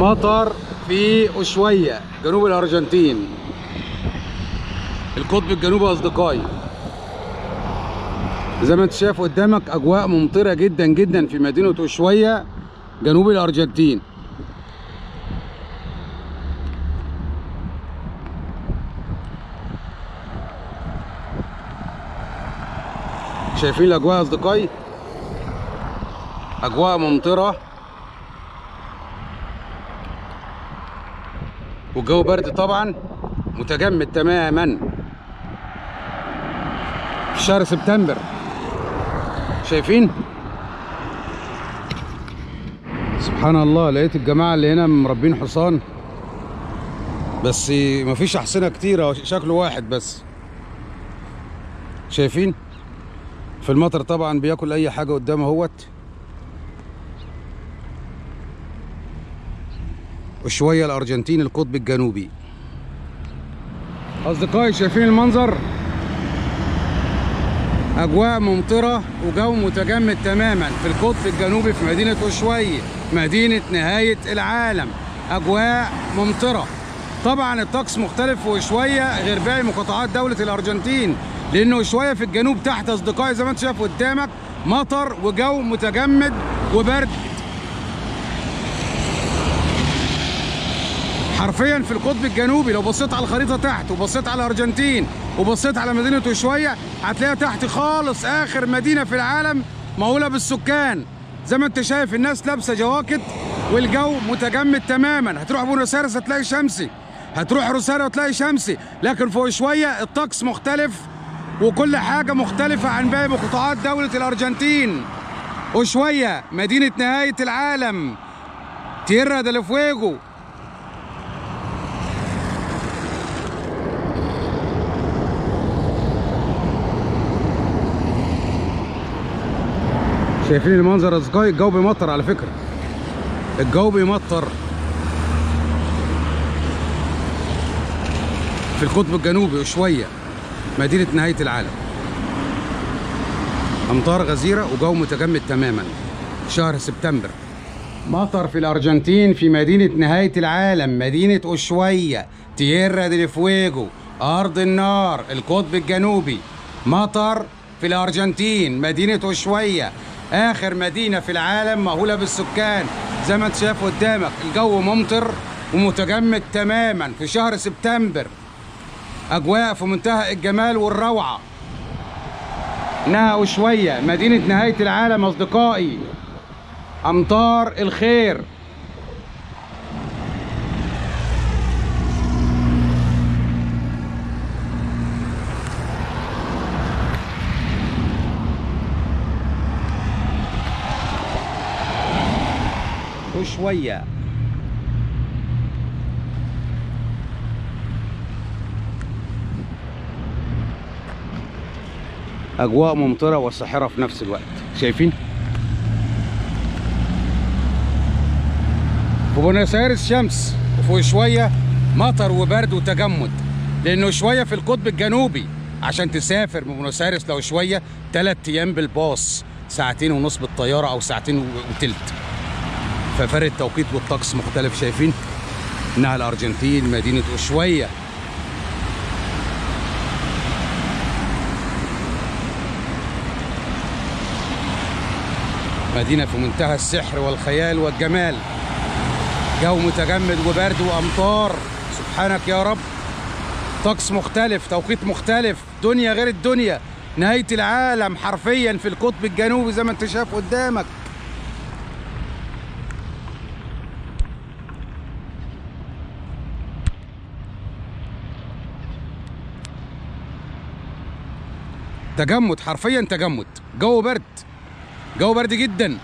مطر في أشوية جنوب الأرجنتين. القطب الجنوبي أصدقائي. زي ما انت شايف قدامك أجواء ممطرة جدا جدا في مدينة أشوية جنوب الأرجنتين. شايفين الأجواء أصدقائي؟ أجواء ممطرة. والجو برد طبعا متجمد تماما. في شهر سبتمبر. شايفين؟ سبحان الله لقيت الجماعة اللي هنا مربين حصان. بس مفيش أحصنة كتيرة شكله واحد بس. شايفين؟ في المطر طبعا بياكل أي حاجة قدامه اهوت وشوية الأرجنتين القطب الجنوبي. أصدقائي شايفين المنظر؟ أجواء ممطرة وجو متجمد تماما في القطب الجنوبي في مدينة أشوية مدينة نهاية العالم. أجواء ممطرة. طبعا الطقس مختلف وشوية غير باقي مقاطعات دولة الأرجنتين لأنه شوية في الجنوب تحت أصدقائي زي ما أنت شايف قدامك مطر وجو متجمد وبرد حرفيا في القطب الجنوبي. لو بصيت على الخريطة تحت وبصيت على الأرجنتين وبصيت على مدينة وشوية هتلاقيها تحت خالص آخر مدينة في العالم مهولة بالسكان. زي ما انت شايف الناس لابسة جواكت والجو متجمد تماما. هتروح بونوس ايرس هتلاقي شمسي. هتروح روساريو هتلاقي شمسي. لكن فوق شوية الطقس مختلف وكل حاجة مختلفة عن باقي مقاطعات دولة الأرجنتين. وشوية مدينة نهاية العالم. تيرا ديل شايفين المنظر يا الجو بيمطر على فكرة. الجو بيمطر. في القطب الجنوبي وشويه مدينة نهاية العالم. أمطار غزيرة وجو متجمد تماما. شهر سبتمبر. مطر في الأرجنتين في مدينة نهاية العالم. مدينة أشوية تيرا ديل فويجو أرض النار. القطب الجنوبي. مطر في الأرجنتين. مدينة أشوية آخر مدينة في العالم مهولة بالسكان. زي ما انت شايف قدامك الجو ممطر ومتجمد تماما في شهر سبتمبر. أجواء في منتهى الجمال والروعة. انها وشويه مدينة نهاية العالم أصدقائي. أمطار الخير. وشويه أجواء ممطرة وساحرة في نفس الوقت. شايفين؟ في بونوس ايرس شمس وفوق شوية مطر وبرد وتجمد لأنه شوية في القطب الجنوبي. عشان تسافر من ايرس لو شوية ثلاث أيام بالباص ساعتين ونص بالطيارة أو ساعتين وتلت. ففرق التوقيت والطقس مختلف شايفين. انها الأرجنتين مدينة أشوية مدينة في منتهى السحر والخيال والجمال. جو متجمد وبرد وأمطار. سبحانك يا رب. طقس مختلف توقيت مختلف. دنيا غير الدنيا. نهاية العالم حرفيا في القطب الجنوبي زي ما أنت شايف قدامك. تجمد حرفيا تجمد. جو برد. جو برد جدا.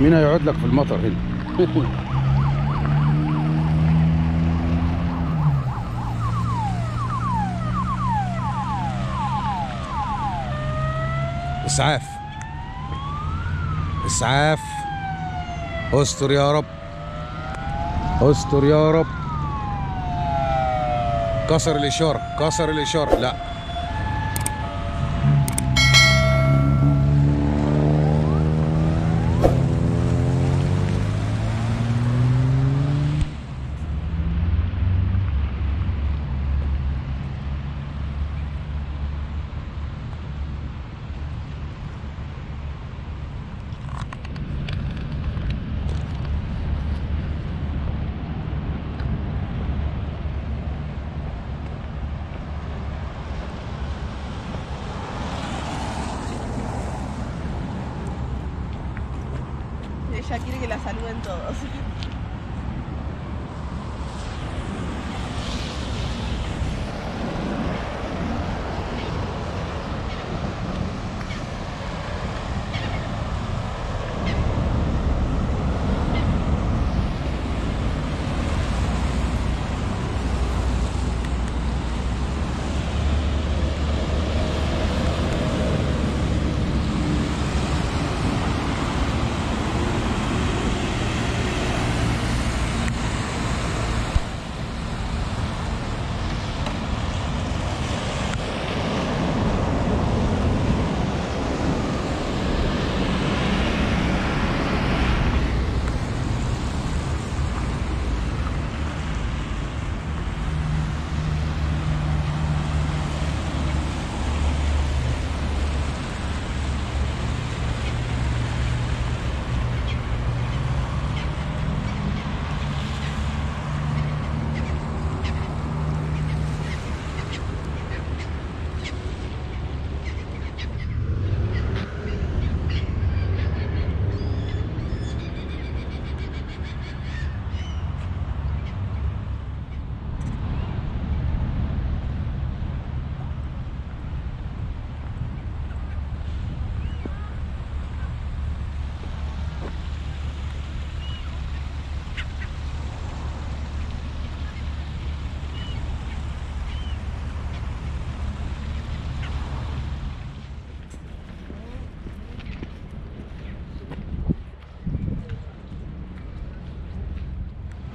مين هيقعد لك في المطر هنا؟ إسعاف. إسعاف. أستر يا رب. أستر يا رب. كسر الإشارة كسر الإشارة. لا. Ella quiere que la saluden todos.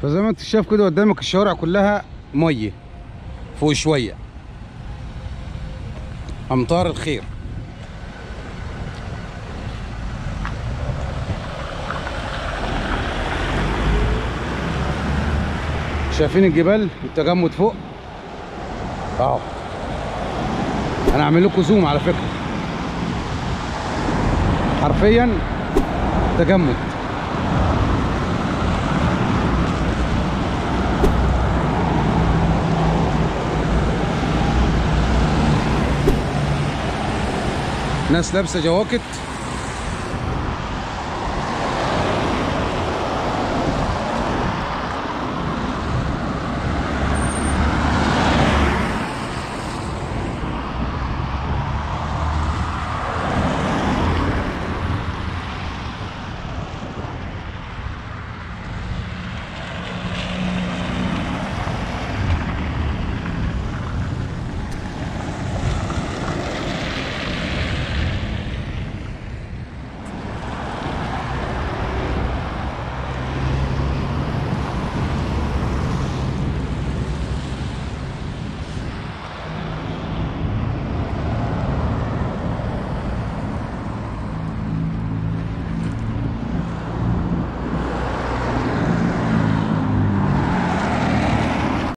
فزي ما انت شايف كده قدامك الشوارع كلها مية فوق شوية. أمطار الخير. شايفين الجبال والتجمد فوق؟ اهو أنا هعمل لكم زوم على فكرة. حرفيا تجمد. ناس لابسة جواكت.